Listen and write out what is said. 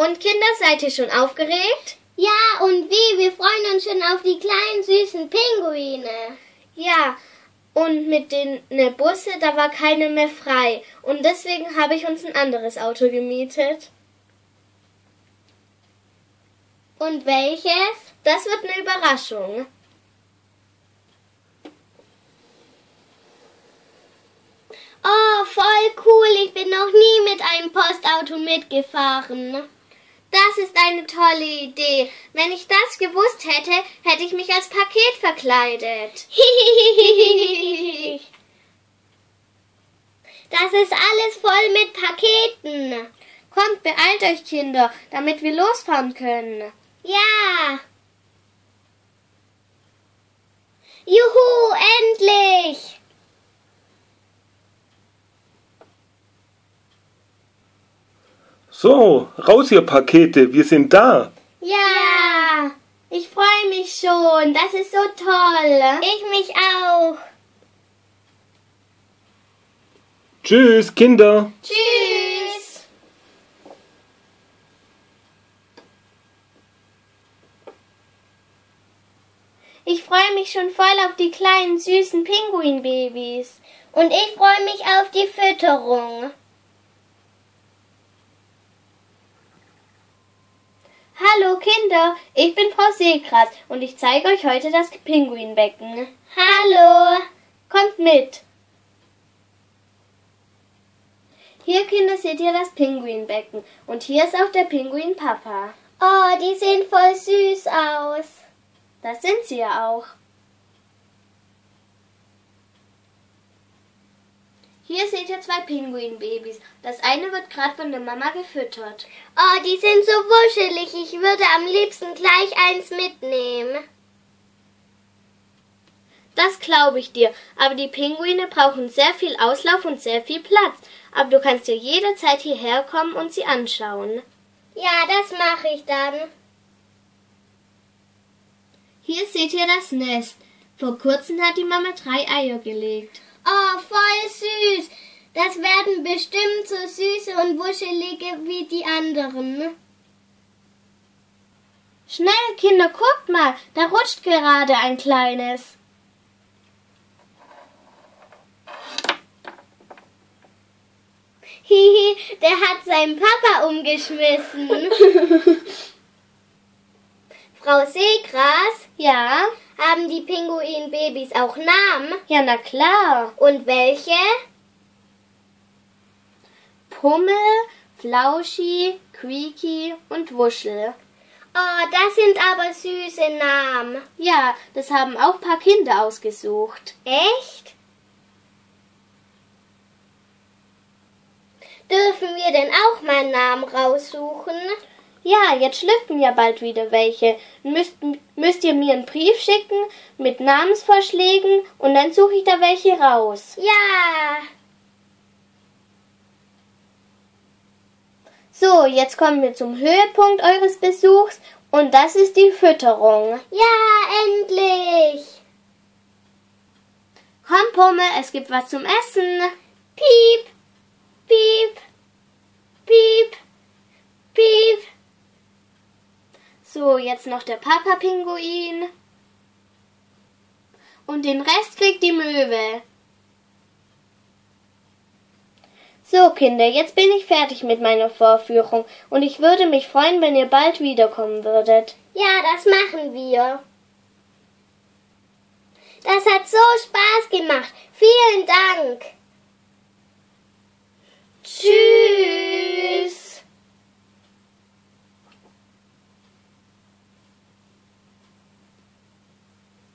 Und Kinder, seid ihr schon aufgeregt? Ja, und wie? Wir freuen uns schon auf die kleinen süßen Pinguine. Ja, und mit den ne Busse, da war keine mehr frei. Und deswegen habe ich uns ein anderes Auto gemietet. Und welches? Das wird eine Überraschung. Oh, voll cool. Ich bin noch nie mit einem Postauto mitgefahren. Das ist eine tolle Idee. Wenn ich das gewusst hätte, hätte ich mich als Paket verkleidet. das ist alles voll mit Paketen. Kommt, beeilt euch, Kinder, damit wir losfahren können. Ja. Juhu, endlich! So, raus ihr Pakete, wir sind da. Ja, ich freue mich schon, das ist so toll. Ich mich auch. Tschüss, Kinder. Tschüss. Ich freue mich schon voll auf die kleinen süßen Pinguinbabys. Und ich freue mich auf die Fütterung. Hallo Kinder, ich bin Frau Seegras und ich zeige euch heute das Pinguinbecken. Hallo, kommt mit. Hier Kinder seht ihr das Pinguinbecken und hier ist auch der Pinguinpapa. Oh, die sehen voll süß aus. Das sind sie ja auch. Hier seht ihr zwei Pinguinbabys. Das eine wird gerade von der Mama gefüttert. Oh, die sind so wuschelig. Ich würde am liebsten gleich eins mitnehmen. Das glaube ich dir. Aber die Pinguine brauchen sehr viel Auslauf und sehr viel Platz. Aber du kannst ja jederzeit hierher kommen und sie anschauen. Ja, das mache ich dann. Hier seht ihr das Nest. Vor kurzem hat die Mama drei Eier gelegt. Oh, voll süß. Das werden bestimmt so süße und wuschelige wie die anderen. Schnell, Kinder, guckt mal, da rutscht gerade ein kleines. Hihi, der hat seinen Papa umgeschmissen. Frau Seegras? Ja? Haben die Pinguinbabys auch Namen? Ja, na klar. Und welche? Pummel, Flauschi, Creaky und Wuschel. Oh, das sind aber süße Namen. Ja, das haben auch ein paar Kinder ausgesucht. Echt? Dürfen wir denn auch mal Namen raussuchen? Ja, jetzt schlüpfen ja bald wieder welche. Müsst, müsst ihr mir einen Brief schicken mit Namensvorschlägen und dann suche ich da welche raus. Ja. So, jetzt kommen wir zum Höhepunkt eures Besuchs und das ist die Fütterung. Ja, endlich. Komm, Pumme, es gibt was zum Essen. Piep, piep, So, jetzt noch der Papa-Pinguin. Und den Rest kriegt die Möwe. So, Kinder, jetzt bin ich fertig mit meiner Vorführung und ich würde mich freuen, wenn ihr bald wiederkommen würdet. Ja, das machen wir. Das hat so Spaß gemacht. Vielen Dank. Tschüss.